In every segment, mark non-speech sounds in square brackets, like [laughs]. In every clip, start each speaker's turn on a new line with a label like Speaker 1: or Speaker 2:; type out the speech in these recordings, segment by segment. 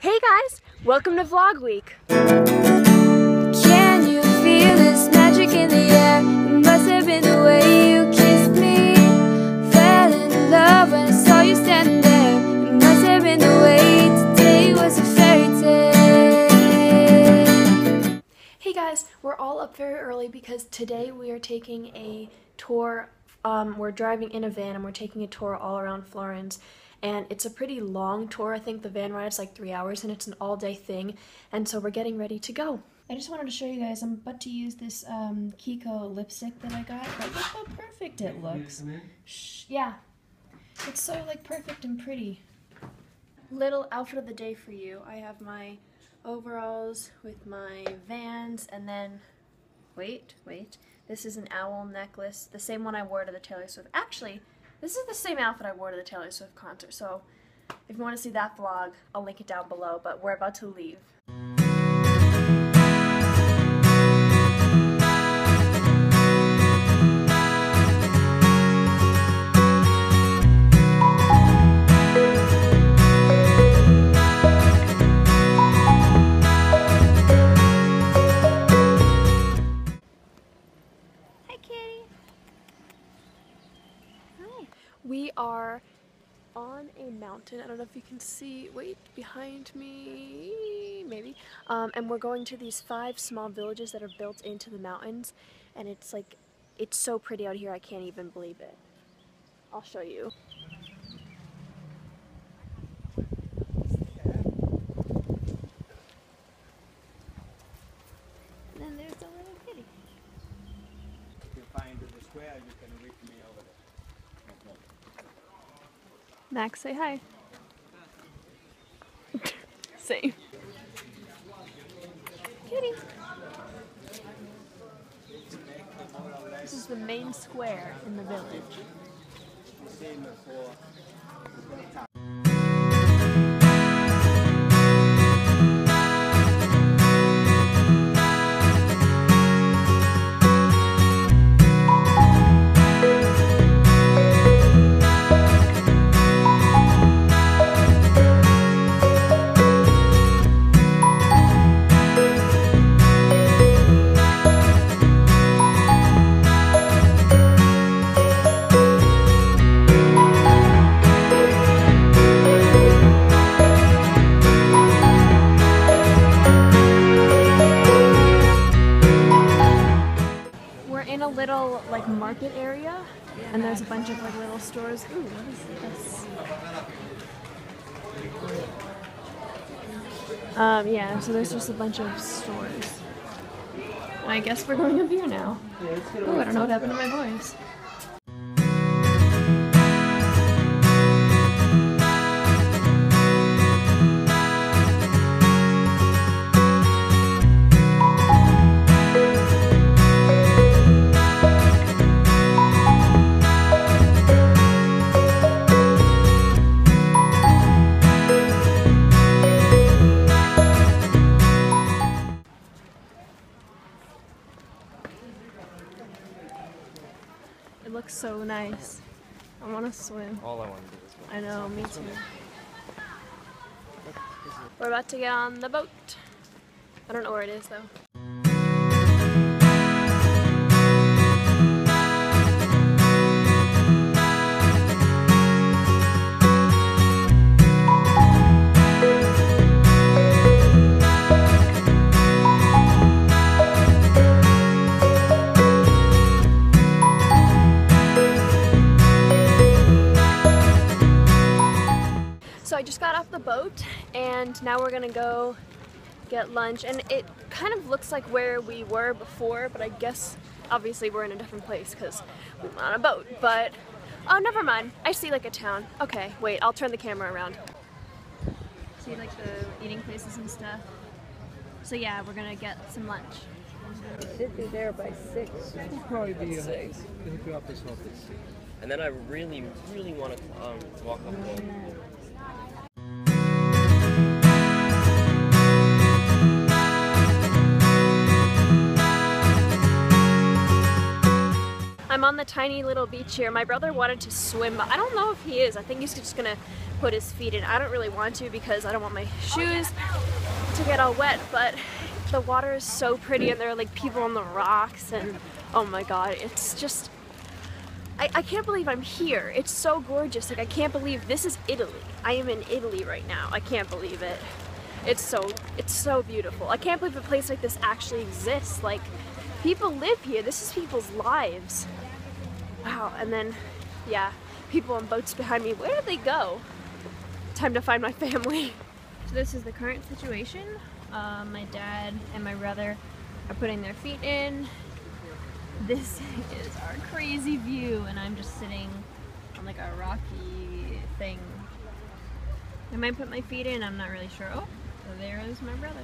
Speaker 1: Hey guys, welcome to Vlog Week.
Speaker 2: Can you feel this magic in the air? It must have been the way you kissed me. Fell in love when I saw you standing there. It must have been the way today was a fairy tale.
Speaker 1: Hey guys, we're all up very early because today we are taking a tour. Um, we're driving in a van and we're taking a tour all around Florence. And it's a pretty long tour. I think the van ride is like three hours and it's an all day thing. And so we're getting ready to go. I just wanted to show you guys, I'm about to use this um, Kiko lipstick that I got. But look how perfect it looks. Shh, yeah. It's so like perfect and pretty. Little outfit of the day for you. I have my overalls with my vans and then wait, wait. This is an owl necklace, the same one I wore to the Taylor Swift. Actually, this is the same outfit I wore to the Taylor Swift concert. So if you want to see that vlog, I'll link it down below, but we're about to leave. Mountain. I don't know if you can see. Wait, behind me, maybe. Um, and we're going to these five small villages that are built into the mountains, and it's like, it's so pretty out here. I can't even believe it. I'll show you. And then there's the little kitty.
Speaker 3: If you find the square, you can reach me over there.
Speaker 1: Max, say hi. Kitty. This is the main square in the village. Little like market area, and there's a bunch of like little stores. Ooh, what is this? Um, yeah, so there's just a bunch of stores. I guess we're going up here now. Oh, I don't know what happened to my voice. Nice. I want to swim.
Speaker 3: all I want to do is swim.
Speaker 1: I know, me too. We're about to get on the boat. I don't know where it is though. Now we're gonna go get lunch and it kind of looks like where we were before but I guess obviously we're in a different place because we're on a boat but oh never mind I see like a town okay wait I'll turn the camera around see like the eating places and stuff so yeah we're gonna get some lunch
Speaker 4: Should be there by six.
Speaker 3: Probably be six. It'll be up this office.
Speaker 5: And then I really, really want to um, walk up there.
Speaker 1: I'm on the tiny little beach here. My brother wanted to swim, I don't know if he is. I think he's just gonna put his feet in. I don't really want to because I don't want my shoes to get all wet, but the water is so pretty and there are like people on the rocks and oh my god, it's just I, I can't believe I'm here. It's so gorgeous. Like I can't believe this is Italy. I am in Italy right now. I can't believe it. It's so it's so beautiful. I can't believe a place like this actually exists. Like people live here. This is people's lives. Wow. And then yeah, people on boats behind me. Where did they go? Time to find my family. So this is the current situation. Uh, my dad and my brother are putting their feet in. This [laughs] is our crazy view, and I'm just sitting on like a rocky thing. I might put my feet in, I'm not really sure. Oh, so there is my brother.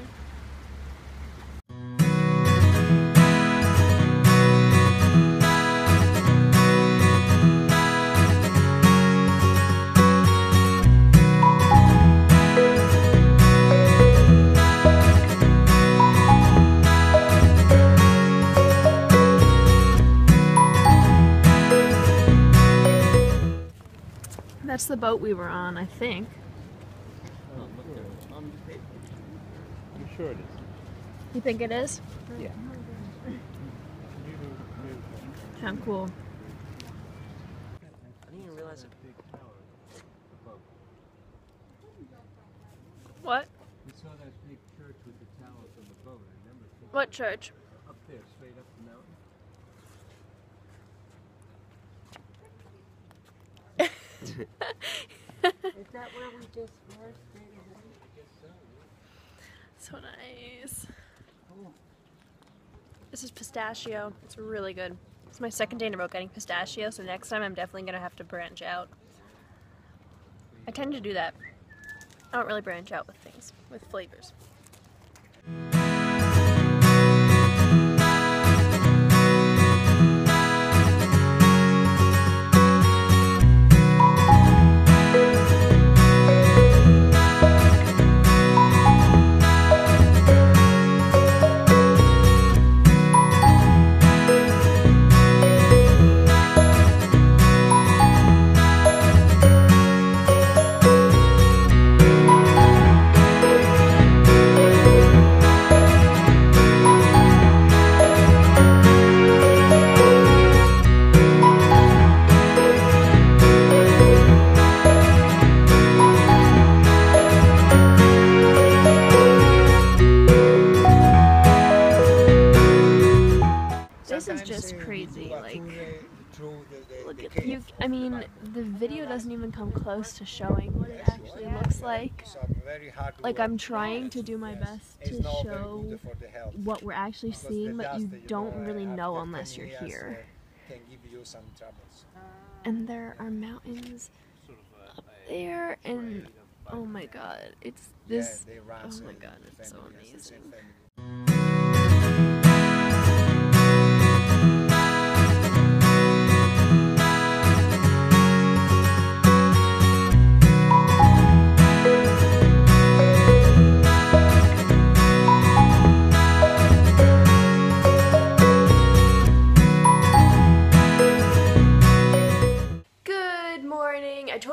Speaker 1: That's the boat we were on, I think.
Speaker 3: I'm sure it is.
Speaker 1: You think it is?
Speaker 3: Yeah.
Speaker 1: How cool.
Speaker 5: I didn't even realize it.
Speaker 1: What?
Speaker 3: We saw that big church with the tower from the boat. I remember thinking
Speaker 1: What church?
Speaker 3: up there, straight up the mountain. [laughs]
Speaker 4: Is that where we just were?
Speaker 1: So nice. This is pistachio. It's really good. It's my second day in a row getting pistachio, so next time I'm definitely gonna have to branch out. I tend to do that. I don't really branch out with things, with flavors. Close to showing what it actually looks like. Like, I'm trying to do my best to show what we're actually seeing, but you don't really know unless you're here.
Speaker 3: Can give you some troubles.
Speaker 1: And there are mountains up there, and oh my god, it's this.
Speaker 3: yeah, they run
Speaker 1: Oh my god, it's so
Speaker 3: family has the same
Speaker 1: amazing.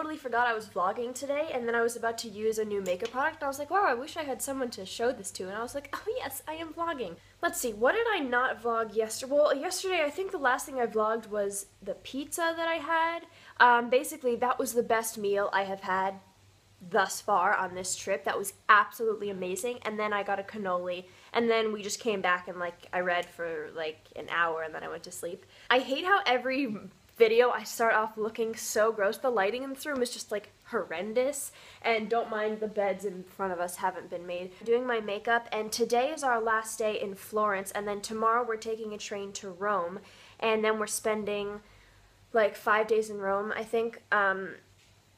Speaker 1: Totally forgot I was vlogging today, and then I was about to use a new makeup product. I was like, wow, I wish I had someone to show this to. And I was like, oh yes, I am vlogging. Let's see, what did I not vlog yesterday? Well, yesterday I think the last thing I vlogged was the pizza that I had. Um, basically, that was the best meal I have had thus far on this trip. That was absolutely amazing. And then I got a cannoli. And then we just came back and like I read for like an hour and then I went to sleep. I hate how every video I start off looking so gross. The lighting in this room is just like horrendous. And don't mind the beds in front of us haven't been made. Doing my makeup and today is our last day in Florence and then tomorrow we're taking a train to Rome and then we're spending like five days in Rome, I think. Um,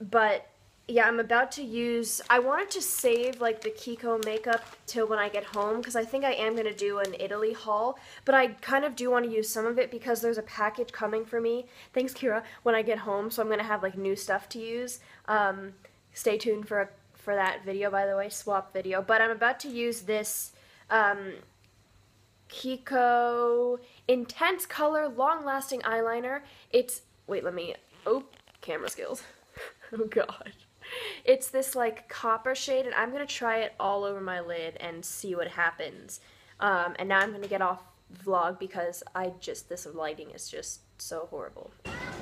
Speaker 1: but yeah, I'm about to use. I wanted to save like the Kiko makeup till when I get home because I think I am gonna do an Italy haul. But I kind of do want to use some of it because there's a package coming for me. Thanks, Kira. When I get home, so I'm gonna have like new stuff to use. Um, stay tuned for for that video, by the way, swap video. But I'm about to use this um, Kiko Intense Color Long Lasting Eyeliner. It's, wait, let me, oh, camera skills. [laughs] oh god. It's this like copper shade, and I'm gonna try it all over my lid and see what happens. Um, and now I'm gonna get off vlog because I just, this lighting is just so horrible.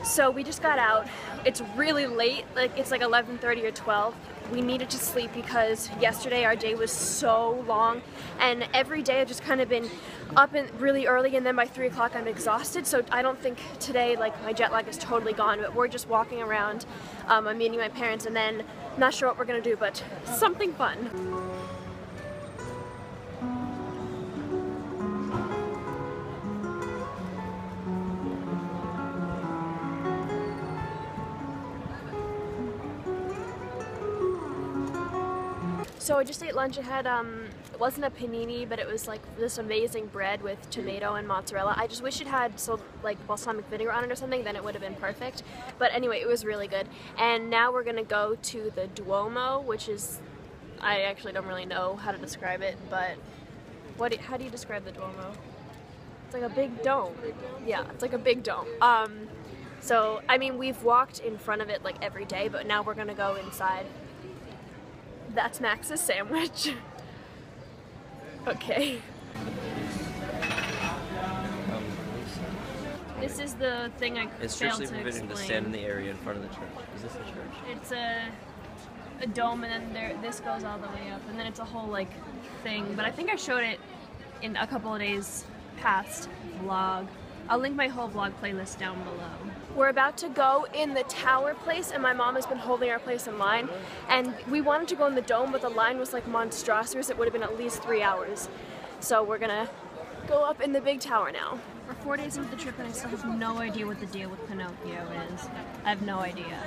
Speaker 1: So we just got out. It's really late, like it's like 11:30 or 12. We needed to sleep because yesterday our day was so long, and every day I've just kind of been up and really early, and then by three o'clock I'm exhausted. So I don't think today like my jet lag is totally gone. But we're just walking around. Um, I'm meeting my parents, and then not sure what we're gonna do, but something fun. So I just ate lunch. I had um, it wasn't a panini, but it was like this amazing bread with tomato and mozzarella. I just wish it had so like balsamic vinegar on it or something. Then it would have been perfect. But anyway, it was really good. And now we're gonna go to the Duomo, which is I actually don't really know how to describe it, but what? do- how do you describe the Duomo? It's like a big dome. Yeah, it's like a big dome. Um, so I mean, we've walked in front of it like every day, but now we're gonna go inside. That's Max's sandwich. okay. This is the thing I
Speaker 5: it's
Speaker 1: failed
Speaker 5: strictly
Speaker 1: to
Speaker 5: forbidden to
Speaker 1: explain.
Speaker 5: stand in the area in front of the church. Is this the church?
Speaker 1: It's a a dome, and then there this goes all the way up, and then it's a whole like thing. But I think I showed it in a couple of days past vlog. I'll link my whole vlog playlist down below. We're about to go in the tower place, and my mom has been holding our place in line. And we wanted to go in the dome, but the line was like monstrous. It would have been at least three hours. So we're gonna go up in the big tower now. We're four days into the trip, and I still have no idea what the deal with Pinocchio is. I have no idea.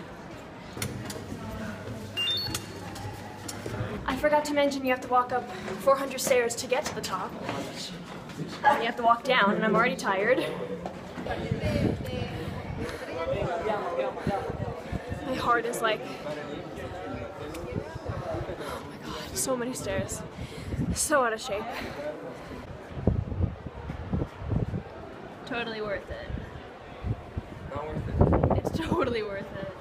Speaker 1: I forgot to mention you have to walk up 400 stairs to get to the top. And you have to walk down, and I'm already tired. My heart is like. Oh my god, so many stairs. So out of shape. Totally worth it.
Speaker 5: Not worth it.
Speaker 1: It's [laughs] totally worth it.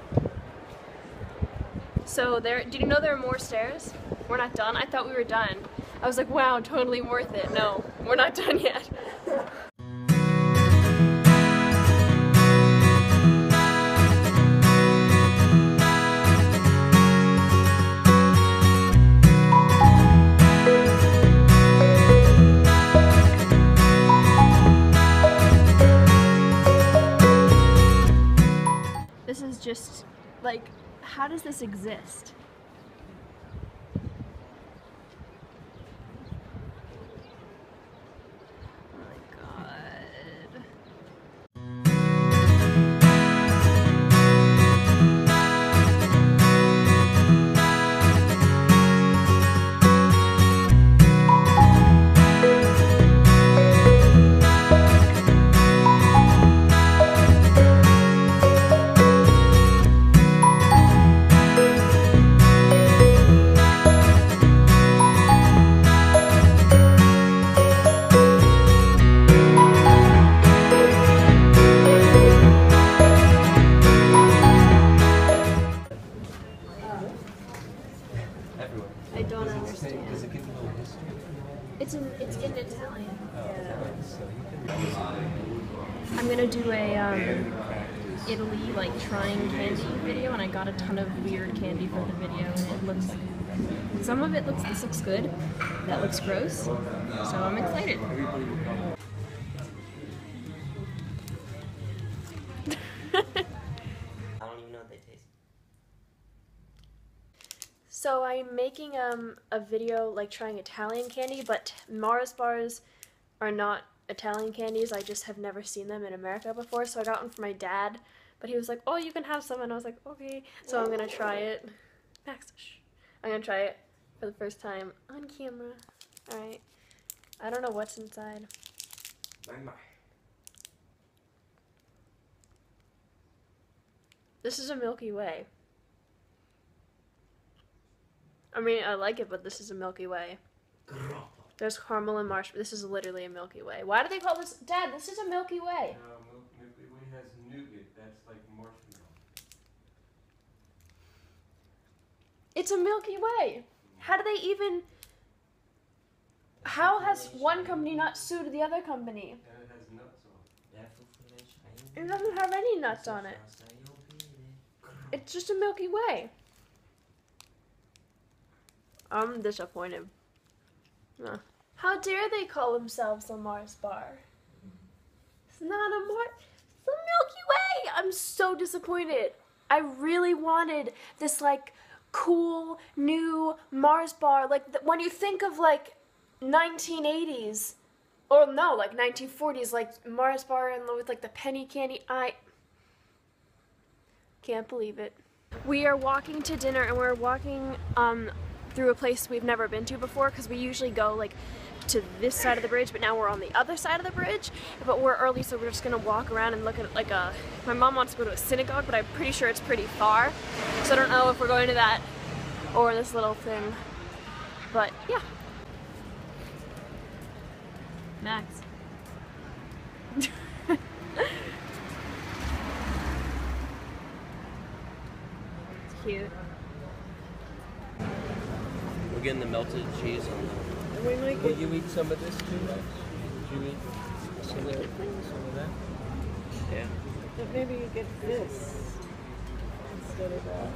Speaker 1: So there, did you know there are more stairs? We're not done. I thought we were done. I was like, wow, totally worth it. No, we're not done yet. This is just like, how does this exist? It's in it's in Italian. I'm gonna do a um, Italy like trying candy video, and I got a ton of weird candy for the video, and it looks like some of it looks this looks good, that looks gross, so I'm excited. Making um, a video like trying Italian candy, but Mars bars are not Italian candies. I just have never seen them in America before. So I got one for my dad, but he was like, "Oh, you can have some," and I was like, "Okay." So I'm gonna try it. Max, shh. I'm gonna try it for the first time on camera. All right. I don't know what's inside. This is a Milky Way. I mean, I like it, but this is a Milky Way. There's caramel and marshmallow. This is literally a Milky Way. Why do they call this? Dad, this is a Milky Way.
Speaker 6: No, Milky Way has nougat. That's like marshmallow.
Speaker 1: It's a Milky Way. How do they even? How has one company not sued the other company?
Speaker 6: And it has nuts on it.
Speaker 1: It doesn't have any nuts on it. It's just a Milky Way. I'm disappointed. How dare they call themselves a Mars bar? It's not a Mars. It's a Milky Way. I'm so disappointed. I really wanted this like cool new Mars bar. Like th- when you think of like 1980s, or no, like 1940s, like Mars bar and with like the penny candy. I can't believe it. We are walking to dinner and we're walking um, through a place we've never been to before because we usually go like to this side of the bridge, but now we're on the other side of the bridge. But we're early, so we're just gonna walk around and look at like a. My mom wants to go to a synagogue, but I'm pretty sure it's pretty far, so I don't know if we're going to that or this little thing. But yeah. Max. it's cute.
Speaker 5: We're getting the melted cheese on the.
Speaker 4: We might
Speaker 6: Will
Speaker 4: get,
Speaker 6: you eat some of this too, Max? Would you eat some of, some of that?
Speaker 5: Yeah.
Speaker 4: maybe you get this instead of that.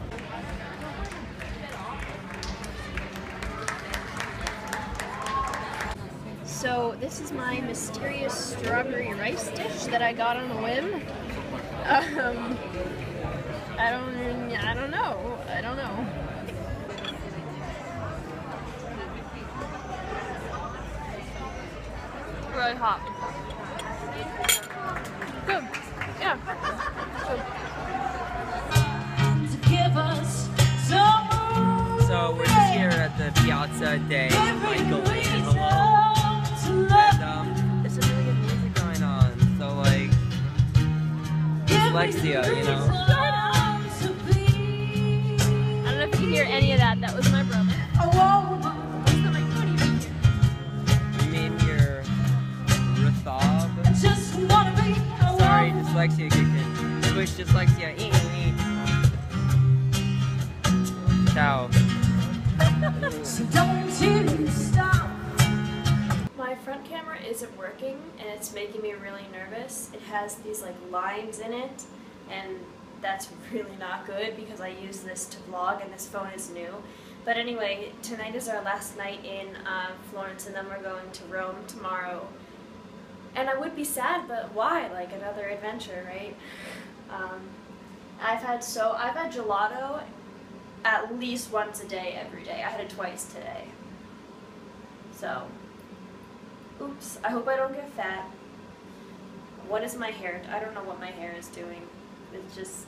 Speaker 1: So this is my mysterious strawberry rice dish that I got on a whim. Um, I don't, I don't know. I don't know. Really hot.
Speaker 7: Dyslexia kicked in. Switch dyslexia. ee, ee. Ciao.
Speaker 1: My front camera isn't working and it's making me really nervous. It has these like lines in it and that's [laughs] really not good because I use this to vlog and this phone is new. But anyway, tonight is our last night in uh, Florence and then we're going to Rome tomorrow. And I would be sad, but why? Like another adventure, right? Um, I've had so I've had gelato at least once a day every day. I had it twice today. So, oops. I hope I don't get fat. What is my hair? I don't know what my hair is doing. It's just